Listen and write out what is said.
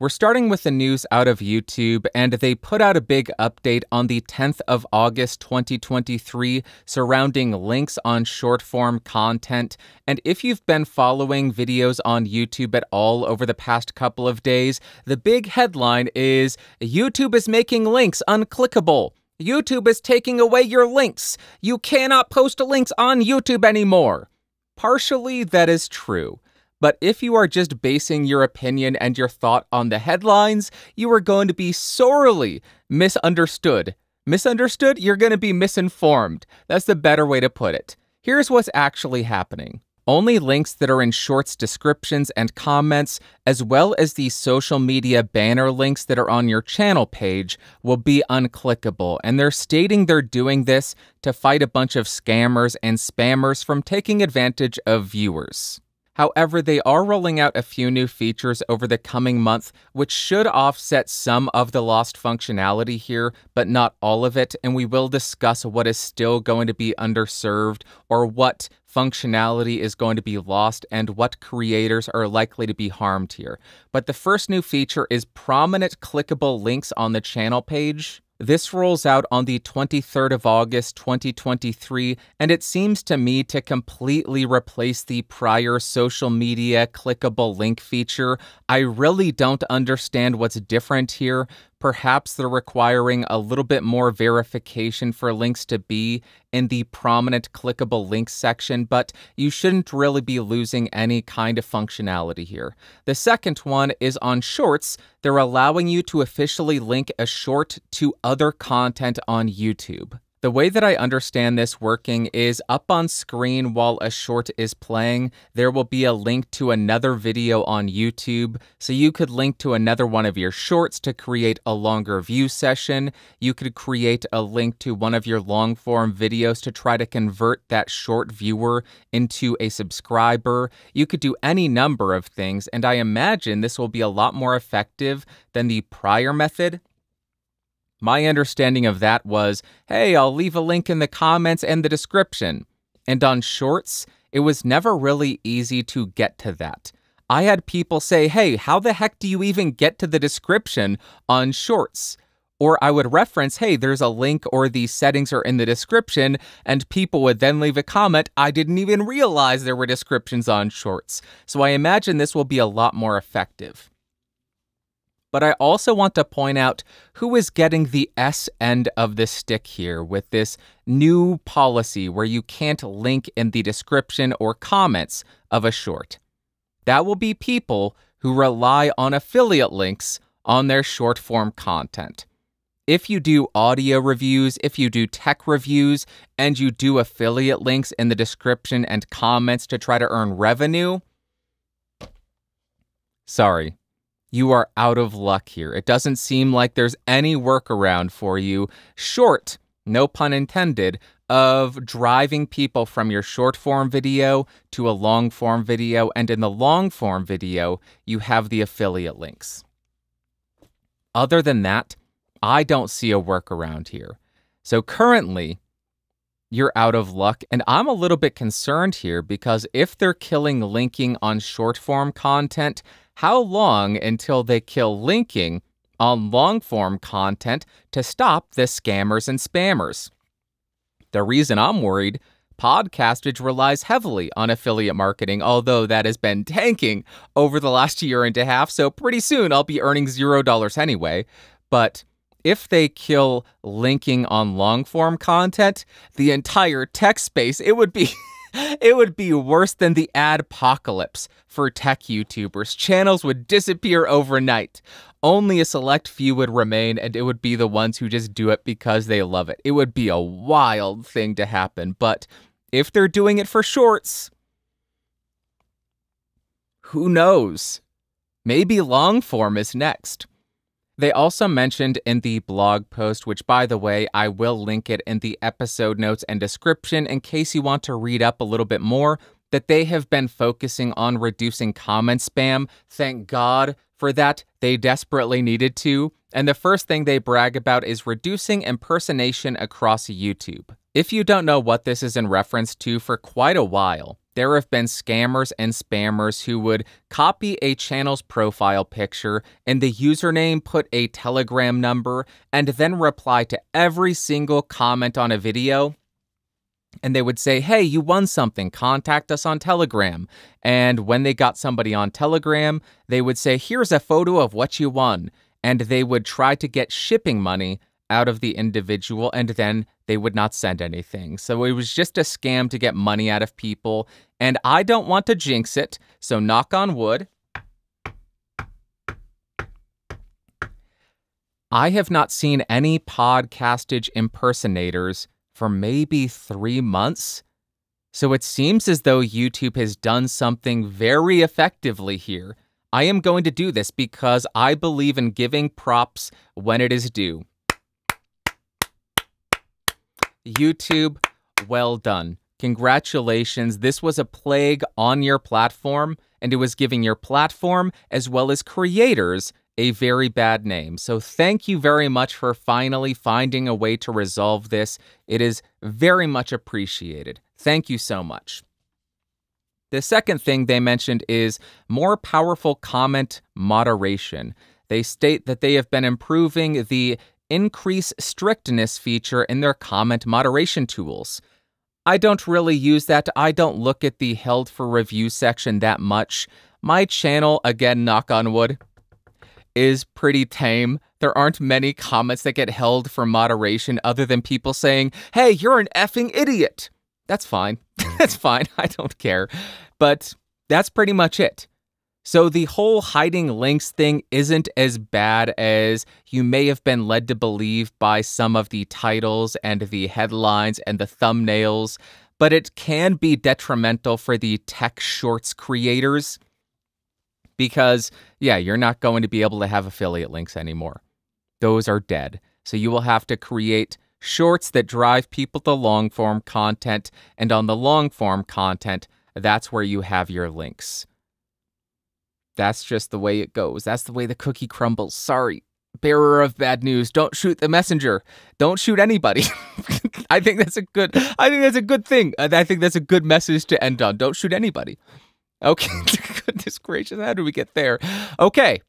We're starting with the news out of YouTube, and they put out a big update on the 10th of August 2023 surrounding links on short form content. And if you've been following videos on YouTube at all over the past couple of days, the big headline is YouTube is making links unclickable. YouTube is taking away your links. You cannot post links on YouTube anymore. Partially, that is true. But if you are just basing your opinion and your thought on the headlines, you are going to be sorely misunderstood. Misunderstood? You're going to be misinformed. That's the better way to put it. Here's what's actually happening. Only links that are in shorts descriptions and comments, as well as the social media banner links that are on your channel page, will be unclickable. And they're stating they're doing this to fight a bunch of scammers and spammers from taking advantage of viewers. However, they are rolling out a few new features over the coming month, which should offset some of the lost functionality here, but not all of it. And we will discuss what is still going to be underserved or what functionality is going to be lost and what creators are likely to be harmed here. But the first new feature is prominent clickable links on the channel page. This rolls out on the 23rd of August 2023, and it seems to me to completely replace the prior social media clickable link feature. I really don't understand what's different here, Perhaps they're requiring a little bit more verification for links to be in the prominent clickable links section, but you shouldn't really be losing any kind of functionality here. The second one is on shorts. They're allowing you to officially link a short to other content on YouTube. The way that I understand this working is up on screen while a short is playing, there will be a link to another video on YouTube. So you could link to another one of your shorts to create a longer view session. You could create a link to one of your long form videos to try to convert that short viewer into a subscriber. You could do any number of things, and I imagine this will be a lot more effective than the prior method my understanding of that was hey, I'll leave a link in the comments and the description. And on shorts, it was never really easy to get to that. I had people say, hey, how the heck do you even get to the description on shorts? Or I would reference, hey, there's a link or these settings are in the description, and people would then leave a comment, I didn't even realize there were descriptions on shorts. So I imagine this will be a lot more effective. But I also want to point out who is getting the S end of the stick here with this new policy where you can't link in the description or comments of a short. That will be people who rely on affiliate links on their short form content. If you do audio reviews, if you do tech reviews, and you do affiliate links in the description and comments to try to earn revenue, sorry, you are out of luck here. It doesn't seem like there's any workaround for you, short, no pun intended, of driving people from your short form video to a long form video. And in the long form video, you have the affiliate links. Other than that, I don't see a workaround here. So currently, you're out of luck. And I'm a little bit concerned here because if they're killing linking on short form content, how long until they kill linking on long form content to stop the scammers and spammers? The reason I'm worried Podcastage relies heavily on affiliate marketing, although that has been tanking over the last year and a half. So pretty soon I'll be earning zero dollars anyway. But if they kill linking on long form content, the entire tech space, it would be. it would be worse than the ad apocalypse for tech YouTubers. Channels would disappear overnight. Only a select few would remain, and it would be the ones who just do it because they love it. It would be a wild thing to happen, but if they're doing it for shorts, who knows? Maybe long form is next. They also mentioned in the blog post, which by the way, I will link it in the episode notes and description in case you want to read up a little bit more, that they have been focusing on reducing comment spam. Thank God for that. They desperately needed to. And the first thing they brag about is reducing impersonation across YouTube. If you don't know what this is in reference to for quite a while, there have been scammers and spammers who would copy a channel's profile picture and the username put a Telegram number and then reply to every single comment on a video. And they would say, Hey, you won something. Contact us on Telegram. And when they got somebody on Telegram, they would say, Here's a photo of what you won. And they would try to get shipping money out of the individual and then they would not send anything. So it was just a scam to get money out of people. And I don't want to jinx it, so knock on wood. I have not seen any podcastage impersonators for maybe three months. So it seems as though YouTube has done something very effectively here. I am going to do this because I believe in giving props when it is due. YouTube, well done. Congratulations. This was a plague on your platform, and it was giving your platform as well as creators a very bad name. So, thank you very much for finally finding a way to resolve this. It is very much appreciated. Thank you so much. The second thing they mentioned is more powerful comment moderation. They state that they have been improving the increase strictness feature in their comment moderation tools. I don't really use that. I don't look at the held for review section that much. My channel, again, knock on wood, is pretty tame. There aren't many comments that get held for moderation other than people saying, hey, you're an effing idiot. That's fine. that's fine. I don't care. But that's pretty much it. So the whole hiding links thing isn't as bad as you may have been led to believe by some of the titles and the headlines and the thumbnails, but it can be detrimental for the tech shorts creators because, yeah, you're not going to be able to have affiliate links anymore. Those are dead. So you will have to create shorts that drive people to long form content, and on the long form content, that's where you have your links. That's just the way it goes. That's the way the cookie crumbles. Sorry. Bearer of bad news. Don't shoot the messenger. Don't shoot anybody. I think that's a good I think that's a good thing. I think that's a good message to end on. Don't shoot anybody. Okay. Goodness gracious. How do we get there? Okay.